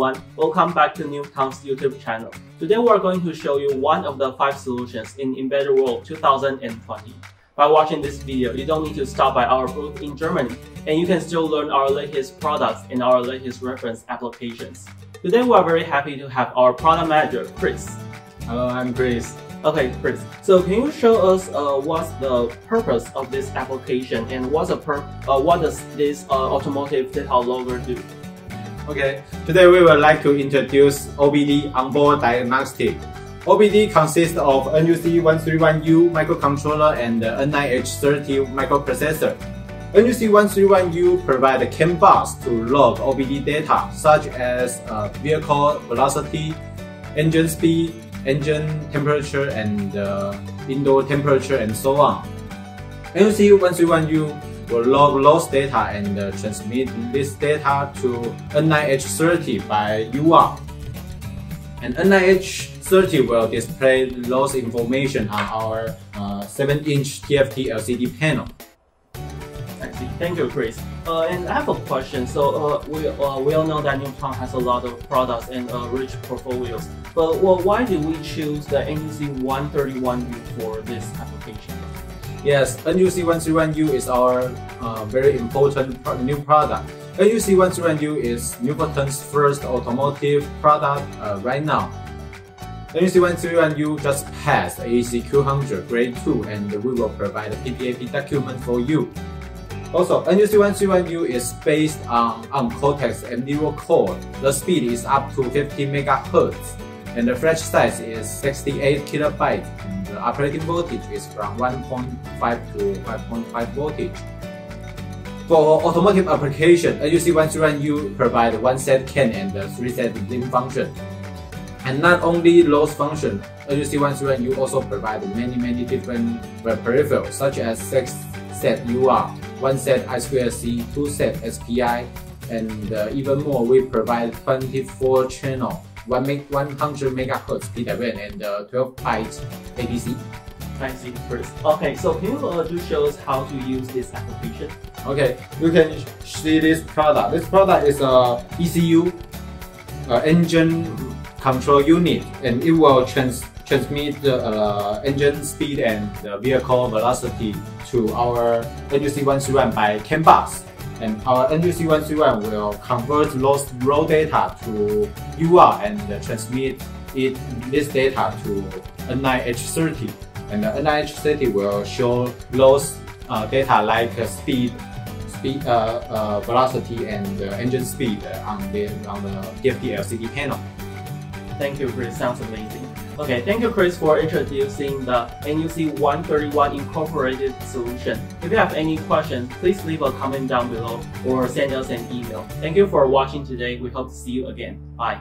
everyone, welcome back to Nuvoton's YouTube channel. Today we are going to show you one of the 5 solutions in Embedded World 2020. By watching this video, you don't need to stop by our booth in Germany, and you can still learn our latest products and our latest reference applications. Today we are very happy to have our product manager, Chris. Hello, I'm Chris. Okay, Chris. So can you show us uh, what's the purpose of this application and what's the per uh, what does this uh, automotive data logger do? Okay, today we would like to introduce OBD onboard diagnostic. OBD consists of NUC131U microcontroller and the N9H30 microprocessor. NUC131U provide a CAN bus to log OBD data such as uh, vehicle velocity, engine speed, engine temperature and uh, indoor temperature and so on. NUC131U will log loss data and uh, transmit this data to N9H30 by UART. And N9H30 will display loss information on our 7-inch uh, TFT LCD panel. Thank you, Chris. Uh, and I have a question. So uh, we, uh, we all know that Nuvoton has a lot of products and uh, rich portfolios. But well, why did we choose the NUC131U for this application? Yes, NUC131U is our uh, very important pro new product. NUC131U is Nuvoton's first automotive product uh, right now. NUC131U just passed AEC-Q100 Grade 2 and we will provide a PPAP document for you. Also, NUC131U is based on, on Cortex M0 core. The speed is up to 50 MHz and the flash size is 68 kilobytes and the operating voltage is from 1.5 to 5.5 voltage. For automotive application, NUC131U provides one set CAN and three set LIN function. And not only those functions, NUC131U also provides many many different peripherals such as 6 set UART, one set I2C, two set SPI, and uh, even more, we provide 24 channel, 100 megahertz PWM and uh, 12 bytes ADC. I see, Chris. Okay, so can you uh, just show us how to use this application? Okay, you can see this product. This product is a ECU, uh, engine control unit, and it will trans transmit the uh, engine speed and the vehicle velocity to our NUC131 by CAN bus. And our NUC131 will convert those raw data to UART and transmit it this data to N9H30. And the N9H30 will show those uh, data like uh, speed, speed, uh, uh velocity, and engine speed on the on the TFT LCD panel. Thank you, Chris. Sounds amazing. Okay, thank you, Chris, for introducing the NUC 131 incorporated solution. If you have any questions, please leave a comment down below or send us an email. Thank you for watching today. We hope to see you again. Bye.